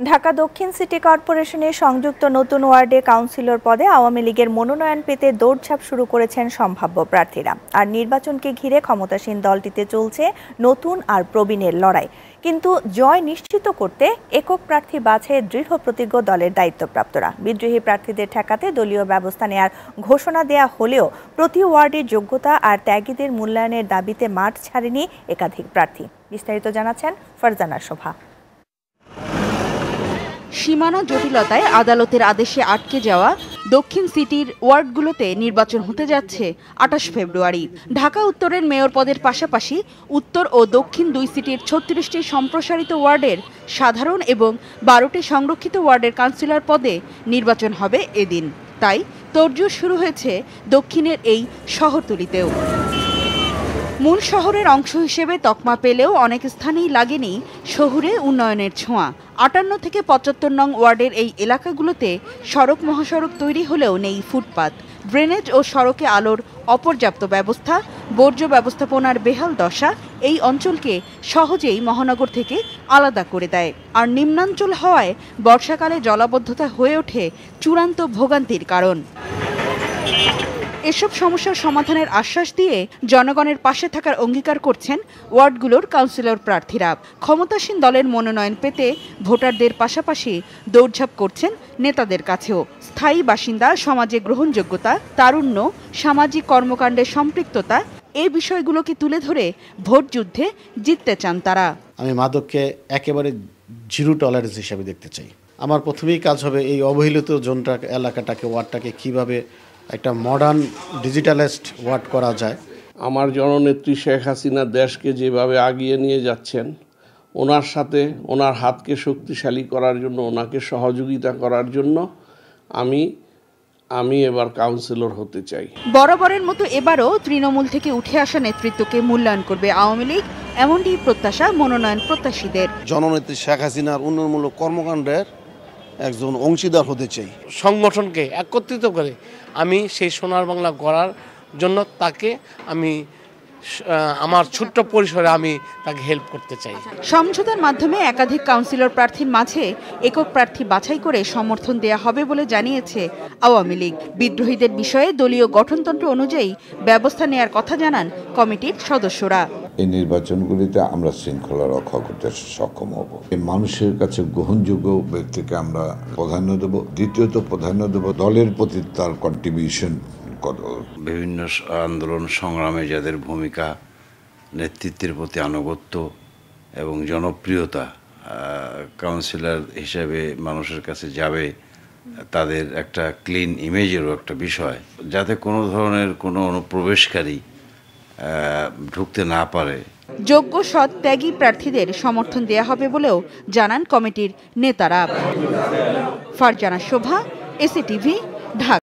ঢাকা দক্ষিণ সিটি কর্পোরেশনে সংযুক্ত নতুন ওয়ার্ডে কাউন্সিলর পদে আওয়ামী লীগের মনোনয়ন পেতে দৌড়ঝাঁপ শুরু করেছেন সম্ভাব্য প্রার্থীরা। আর নির্বাচনকে ঘিরে ক্ষমতাসীন দলটিতে চলছে নতুন আর প্রবীণের লড়াই। কিন্তু জয় নিশ্চিত করতে একক প্রার্থী বাছে দৃঢ় প্রতিজ্ঞ দলের দায়িত্বপ্রাপ্তরা। বিদ্রোহী প্রার্থীদের ঠেকাতে দলীয় ব্যবস্থা নেয়ার ঘোষণা দেয়া হলেও প্রতি ওয়ার্ডের যোগ্যতা আর ত্যাগীদের মূল্যায়নের দাবিতে মাঠ ছাড়েনি একাধিক প্রার্থী। বিস্তারিত জানাচ্ছেন ফারজানা শোভা। সীমানা জটিলতায় আদালতের আদেশে আটকে যাওয়া দক্ষিণ সিটির ওয়ার্ডগুলোতে নির্বাচন হতে যাচ্ছে আঠাশ ফেব্রুয়ারি। ঢাকা উত্তরের মেয়র পদের পাশাপাশি উত্তর ও দক্ষিণ দুই সিটির ছত্রিশটি সম্প্রসারিত ওয়ার্ডের সাধারণ এবং বারোটি সংরক্ষিত ওয়ার্ডের কাউন্সিলর পদে নির্বাচন হবে এদিন। তাই তোড়জোড় শুরু হয়েছে দক্ষিণের এই শহরতলিতেও। মূল শহরের অংশ হিসেবে তকমা পেলেও অনেক স্থানেই লাগেনি শহুরে উন্নয়নের ছোঁয়া। আটান্ন থেকে পঁচাত্তর নং ওয়ার্ডের এই এলাকাগুলোতে সড়ক মহাসড়ক তৈরি হলেও নেই ফুটপাত। ড্রেনেজ ও সড়কে আলোর অপর্যাপ্ত ব্যবস্থা, বর্জ্য ব্যবস্থাপনার বেহাল দশা এই অঞ্চলকে সহজেই মহানগর থেকে আলাদা করে দেয়। আর নিম্নাঞ্চল হওয়ায় বর্ষাকালে জলাবদ্ধতা হয়ে ওঠে চূড়ান্ত ভোগান্তির কারণ। এসব সমস্যার সমাধানের আশ্বাস দিয়ে জনগণের পাশে থাকার অঙ্গীকার করছেন ওয়ার্ডগুলোর কাউন্সিলর প্রার্থীরা। ক্ষমতাসীন দলের মনোনয়ন পেতে ভোটারদের পাশাপাশি দৌড়ঝাঁপ করছেন নেতাদের কাছেও। স্থায়ী বাসিন্দা, সমাজে গ্রহণযোগ্যতা, তারুণ্য, সামাজিক কর্মকাণ্ডে সম্পৃক্ততা, এই বিষয়গুলোকে তুলে ধরে ভোট যুদ্ধে জিততে চান তারা। আমি মাদককে একেবারে জিরো টলারেন্স হিসাবে দেখতে চাই। আমার প্রথমেই কাজ হবে এই অবহেলিত জোনটা, এলাকাটাকে, ওয়ার্ডটাকে কীভাবে একটা মডার্ন ডিজিটালাইজড ওয়ার্ড করা যায়। আমার জননেত্রী শেখ হাসিনা দেশকে যেভাবে আগিয়ে নিয়ে যাচ্ছেন ওনার সাথে ওনার হাতকে শক্তিশালী করার জন্য ওনাকে সহযোগিতা করার জন্য আমি আমি এবার কাউন্সিলর হতে চাই। বরাবরের মতো এবারও তৃণমূল থেকে উঠে আসা নেতৃত্বকে মূল্যায়ন করবে আওয়ামী লীগ এমনটি প্রত্যাশা মনোনয়ন প্রত্যাশীদের। জননেত্রী শেখ হাসিনার উন্নয়নমূলক কর্মকাণ্ডের একজন অংশীদার হতে চাই। সংগঠনকে একত্রিত করে আমি সেই সোনার বাংলা গড়ার জন্য তাকে আমি আমার ছোট্ট পরিসরে আমি তাকে হেল্প করতে চাই। সমঝোতার মাধ্যমে একাধিক কাউন্সিলর প্রার্থীর মাঝে একক প্রার্থী বাছাই করে সমর্থন দেয়া হবে বলে জানিয়েছে আওয়ামী লীগ। বিদ্রোহীদের বিষয়ে দলীয় গঠনতন্ত্র অনুযায়ী ব্যবস্থা নেয়ার কথা জানান কমিটির সদস্যরা। এই নির্বাচনগুলিতে আমরা শৃঙ্খলা রক্ষা করতে সক্ষম হব। এই মানুষের কাছে গ্রহণযোগ্য ব্যক্তিকে আমরা প্রাধান্য দেব দ্বিতীয়ত প্রাধান্য দেব দলের প্রতি তার কন্ট্রিবিউশন বিভিন্ন আন্দোলন সংগ্রামে যাদের ভূমিকা, নেতৃত্বের প্রতি আনুগত্য এবং জনপ্রিয়তা কাউন্সিলর হিসেবে মানুষের কাছে যাবে, তাদের একটা ক্লিন ইমেজেরও একটা বিষয়। যাতে কোনো ধরনের কোনো অনুপ্রবেশকারী ঢুকতে না পারে। যোগ্য সৎ ত্যাগী প্রার্থীদের সমর্থন দেয়া হবে বলেও জানান কমিটির নেতারা। ফারজানা শোভা, এসিটিভি, ঢাকা।